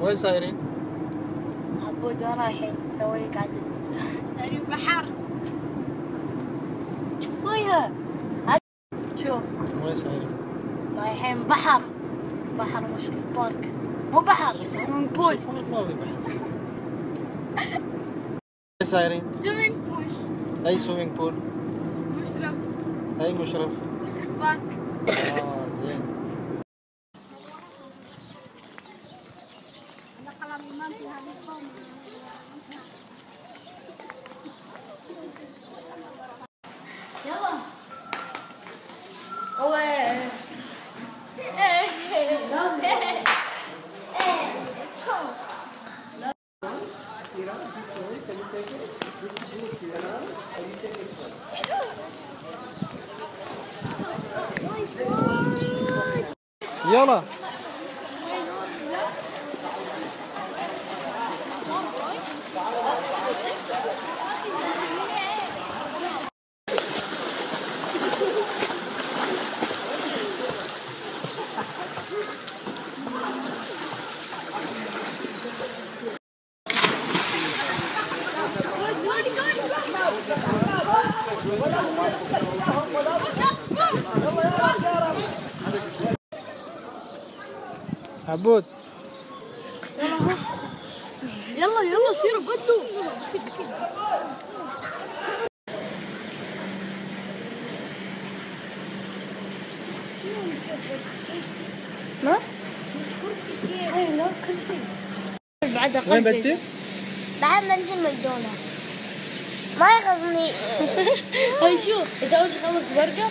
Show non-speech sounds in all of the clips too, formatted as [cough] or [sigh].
وين سايرين؟ عبود وين رايحين نسوي قاعدين البحر شوف ويها شوف وين سايرين؟ رايحين بحر. بحر مشرف park. مو بحر swimming pool. ما في بحر. وين سايرين؟ swimming pool. أي swimming pool؟ مشرف. أي مشرف؟ مشرف park. 엄마한테 한 번. 여보. 어 왜? 미안아 عبود. يلا يلا سيروا بدلوا ما؟ أي لا كل شيء بعد وين بتسير؟ بعد منزل ماكدونالدز. [laughs] ما يغضني هاي شوف انت عاوز تخلص برجر؟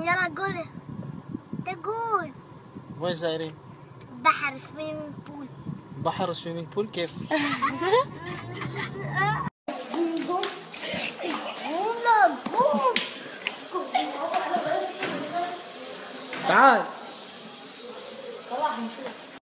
يلا قول تقول. وين سايرين؟ بحر swimming pool بحر swimming pool كيف؟[laughs]